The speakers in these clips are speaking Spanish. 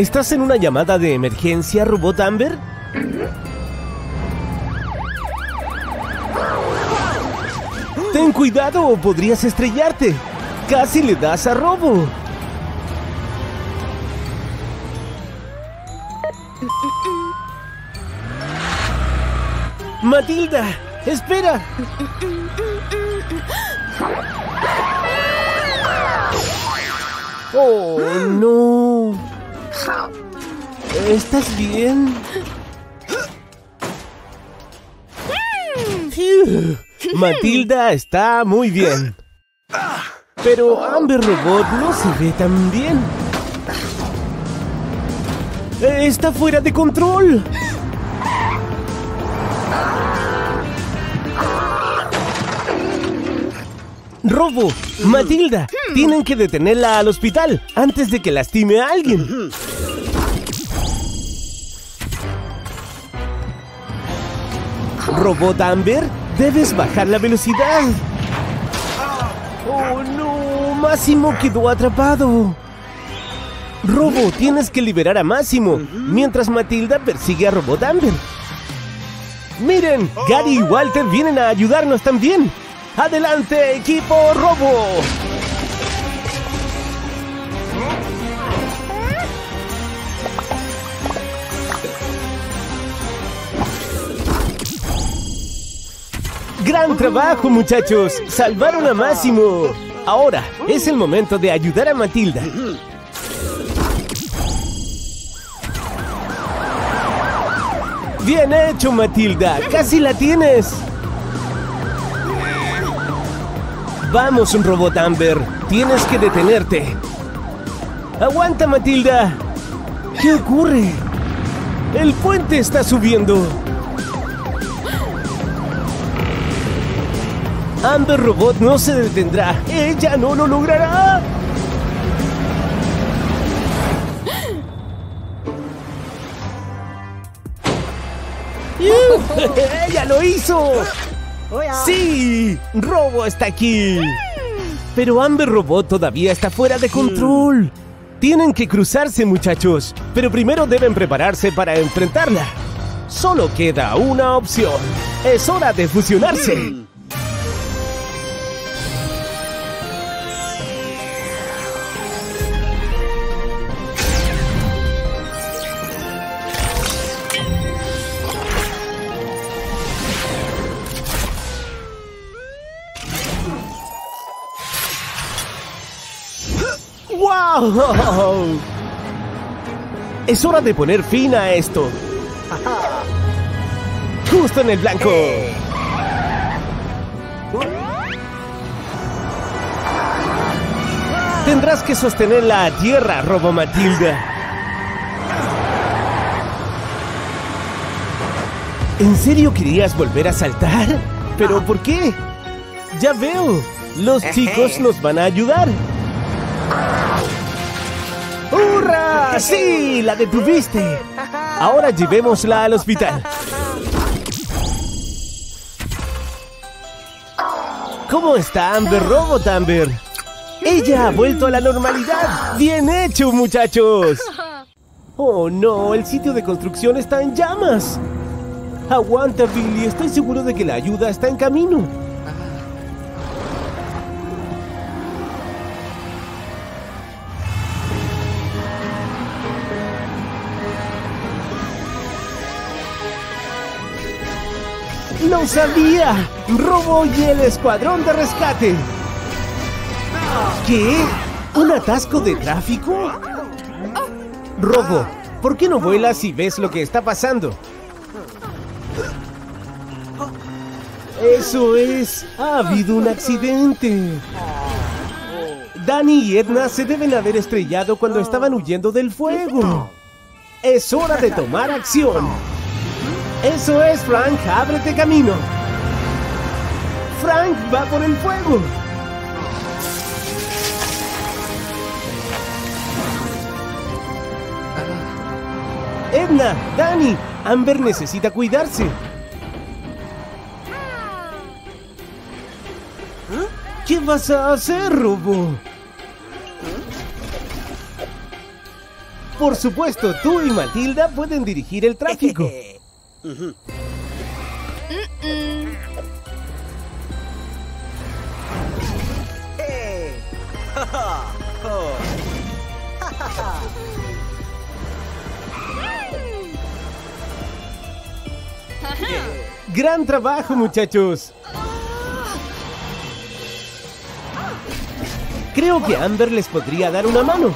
¿Estás en una llamada de emergencia, robot Amber? Ten cuidado o podrías estrellarte. Casi le das a Robo. Matilda, espera. Oh, no. ¿Estás bien? Matilda está muy bien. Pero Amber Robot no se ve tan bien. Está fuera de control. Robo, Matilda, tienen que detenerla al hospital antes de que lastime a alguien. Robot Amber, debes bajar la velocidad. Oh no, Máximo quedó atrapado. Robo, tienes que liberar a Máximo, mientras Matilda persigue a Robot Amber. Miren, Gary y Walter vienen a ayudarnos también. ¡Adelante, equipo Robo! ¡Gran trabajo, muchachos! ¡Salvaron a Máximo! Ahora es el momento de ayudar a Matilda. Bien hecho, Matilda. Casi la tienes. Vamos, un robot Amber. Tienes que detenerte. Aguanta, Matilda. ¿Qué ocurre? El puente está subiendo. Amber Robot no se detendrá. Ella no lo logrará. ¡Ella lo hizo! ¡Sí! ¡Robo está aquí! Pero Amber Robot todavía está fuera de control. Tienen que cruzarse, muchachos. Pero primero deben prepararse para enfrentarla. Solo queda una opción. Es hora de fusionarse. ¡Wow! Es hora de poner fin a esto. Justo en el blanco. Tendrás que sostenerla a tierra, Robo Matilda. ¿En serio querías volver a saltar? ¿Pero por qué? Ya veo. Los chicos nos van a ayudar. ¡Hurra! ¡Sí! ¡La detuviste! Ahora llevémosla al hospital. ¿Cómo está Amber Robot Amber? Ella ha vuelto a la normalidad. ¡Bien hecho, muchachos! Oh, no, el sitio de construcción está en llamas. Aguanta, Billy. Estoy seguro de que la ayuda está en camino. ¡Lo sabía! ¡Robo y el escuadrón de rescate! ¿Qué? ¿Un atasco de tráfico? Robo, ¿por qué no vuelas y ves lo que está pasando? Eso es, ha habido un accidente. Danny y Edna se deben haber estrellado cuando estaban huyendo del fuego. Es hora de tomar acción. Eso es, Frank, ábrete camino. Frank va por el fuego. Edna, Danny, Amber necesita cuidarse. ¿Qué vas a hacer, Robo? Por supuesto, tú y Matilda pueden dirigir el tráfico. Gran trabajo, muchachos. Creo que Amber les podría dar una mano.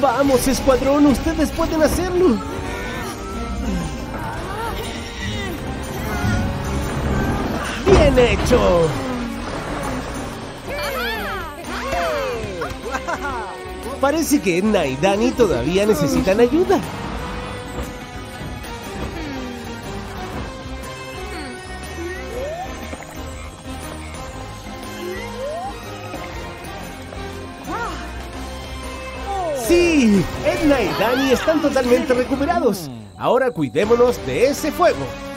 Vamos, escuadrón, ustedes pueden hacerlo. Bien hecho. Parece que Edna y Dani todavía necesitan ayuda. Sí, Edna y Dani están totalmente recuperados. Ahora cuidémonos de ese fuego.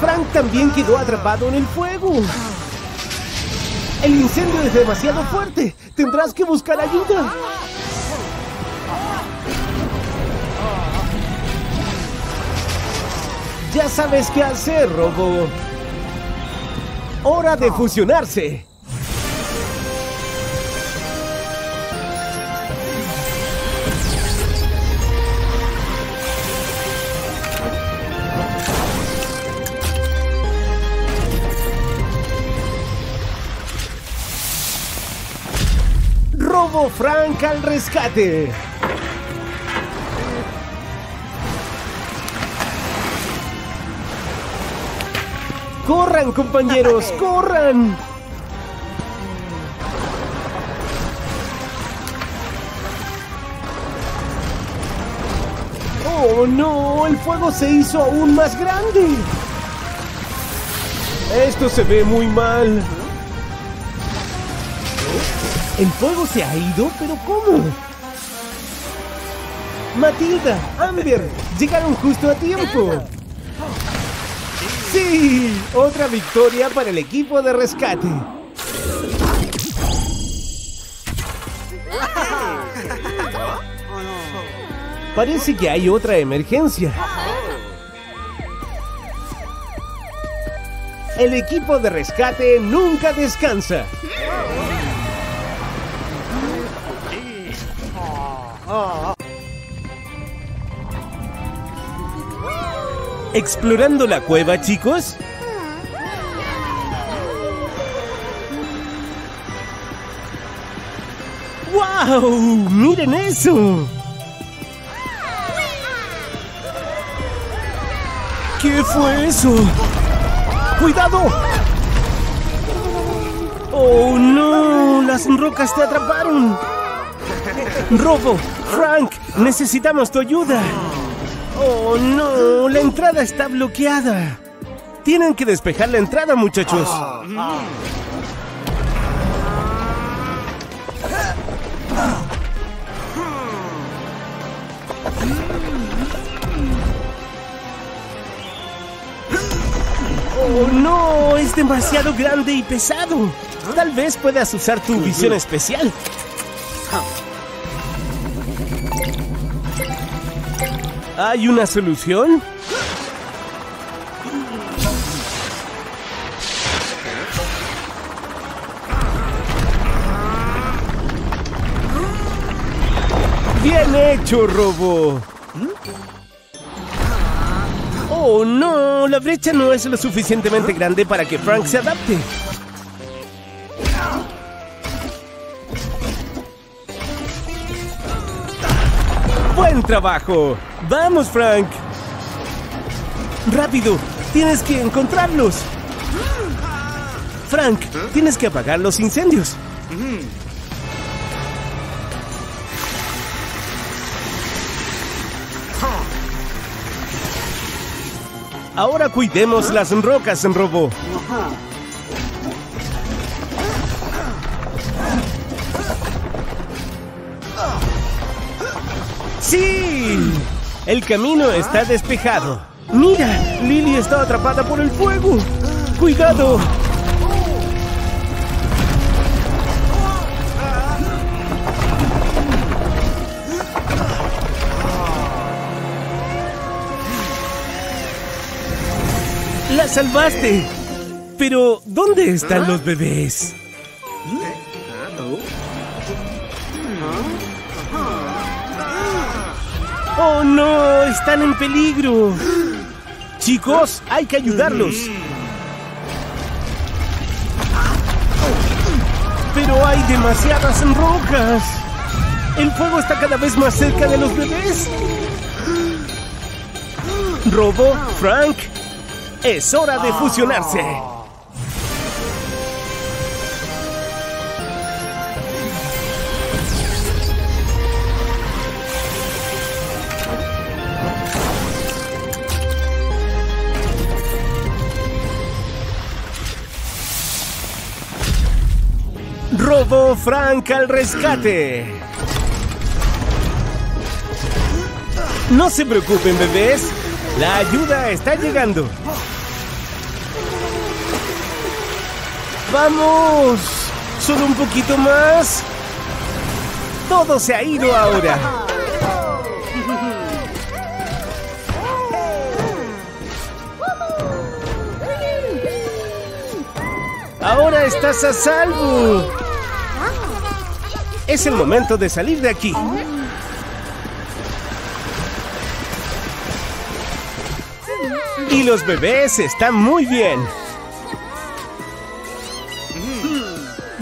Frank también quedó atrapado en el fuego. El incendio es demasiado fuerte. Tendrás que buscar ayuda. Ya sabes qué hacer, Robo. Hora de fusionarse. Frank al rescate. ¡Corran, compañeros! ¡Corran! ¡Oh, no! ¡El fuego se hizo aún más grande! Esto se ve muy mal. El fuego se ha ido, pero ¿cómo? Matilda, Amber, llegaron justo a tiempo. ¡Sí! Otra victoria para el equipo de rescate. Parece que hay otra emergencia. El equipo de rescate nunca descansa. ¿Explorando la cueva, chicos? ¡Wow! ¡Miren eso! ¿Qué fue eso? ¡Cuidado! ¡Oh, no! ¡Las rocas te atraparon! ¡Robo! ¡Frank! ¡Necesitamos tu ayuda! ¡Oh, no! ¡La entrada está bloqueada! Tienen que despejar la entrada, muchachos. ¡Oh, no! Es demasiado grande y pesado. Tal vez puedas usar tu visión especial. ¿Hay una solución? ¡Bien hecho, Robo! ¡Oh, no! La brecha no es lo suficientemente grande para que Frank se adapte. ¡Buen trabajo! ¡Vamos, Frank! ¡Rápido! ¡Tienes que encontrarlos! Frank, tienes que apagar los incendios. Ahora cuidemos las rocas en robo. ¡Sí! El camino está despejado. ¡Mira! Lily está atrapada por el fuego. ¡Cuidado! ¡La salvaste! Pero, ¿dónde están los bebés? ¡Oh no! ¡Están en peligro! Chicos, hay que ayudarlos. Pero hay demasiadas rocas. El fuego está cada vez más cerca de los bebés. Robo, Frank, es hora de fusionarse. Robo Frank al rescate. No se preocupen, bebés. La ayuda está llegando. ¡Vamos! Solo un poquito más. Todo se ha ido ahora. Ahora estás a salvo. Es el momento de salir de aquí. Y los bebés están muy bien.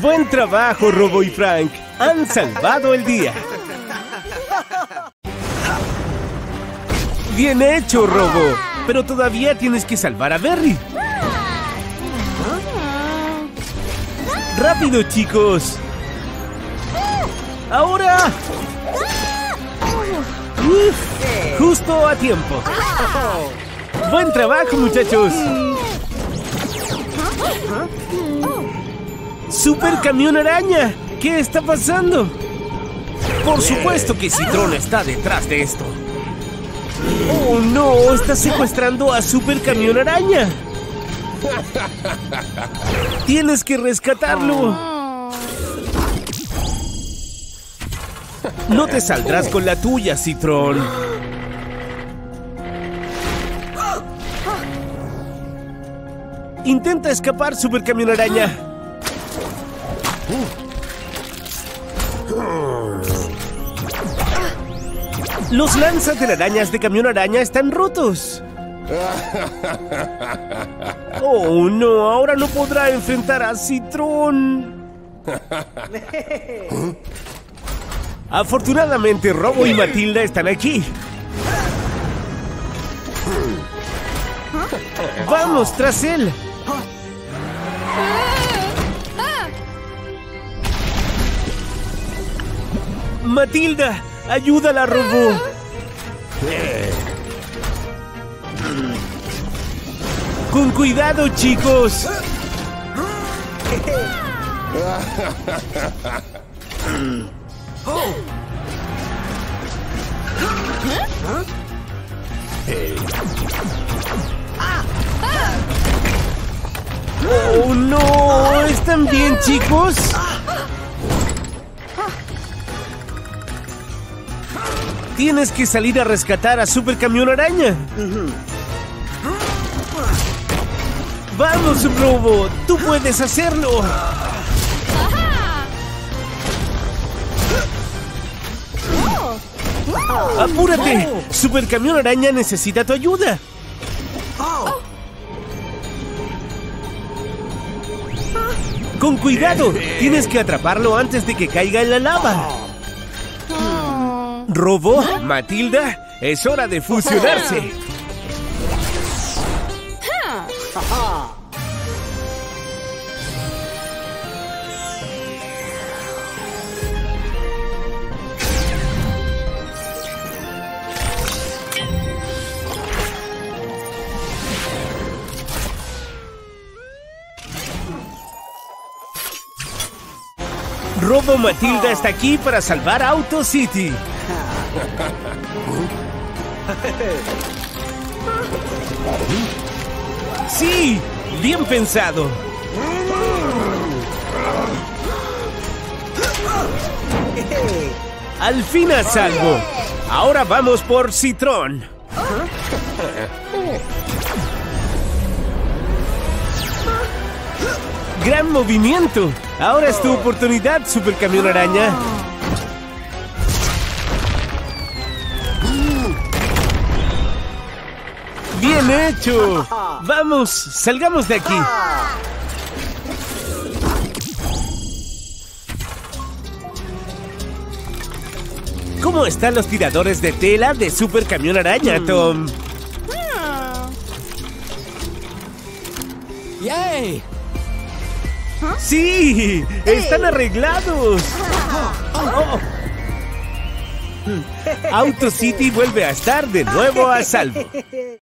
Buen trabajo, Robo y Frank. Han salvado el día. Bien hecho, Robo. Pero todavía tienes que salvar a Berry. ¡Rápido, chicos! ¡Ahora! Uf, justo a tiempo. ¡Buen trabajo, muchachos! ¡Super camión araña! ¿Qué está pasando? Por supuesto que Citron está detrás de esto. ¡Oh, no! ¡Está secuestrando a Super Camión Araña! ¡Tienes que rescatarlo! No te saldrás con la tuya, Citron. Intenta escapar, Super Camión Araña. Los lanzatelarañas de Camión Araña están rotos. Oh, no, ahora no podrá enfrentar a Citrón. Afortunadamente, Robo y Matilda están aquí. ¡Vamos tras él! Matilda, ayúdala, Robo. Con cuidado, chicos. ¡Oh, no! ¿Están bien, chicos? Tienes que salir a rescatar a Super Camión Araña. ¡Vamos, Robo! ¡Tú puedes hacerlo! ¡Apúrate! Super Camión Araña necesita tu ayuda. ¡Con cuidado! Tienes que atraparlo antes de que caiga en la lava. Robo, Matilda, es hora de fusionarse. Robo Matilda está aquí para salvar Auto City. Sí, bien pensado. Al fin a salvo. Ahora vamos por Citrón. ¡Gran movimiento! Ahora es tu oportunidad, Super Camión Araña. ¡Bien hecho! ¡Vamos! ¡Salgamos de aquí! ¿Cómo están los tiradores de tela de Super Camión Araña, Tom? ¡Yay! ¡Sí! ¡Están arreglados! Oh. Auto City vuelve a estar de nuevo a salvo.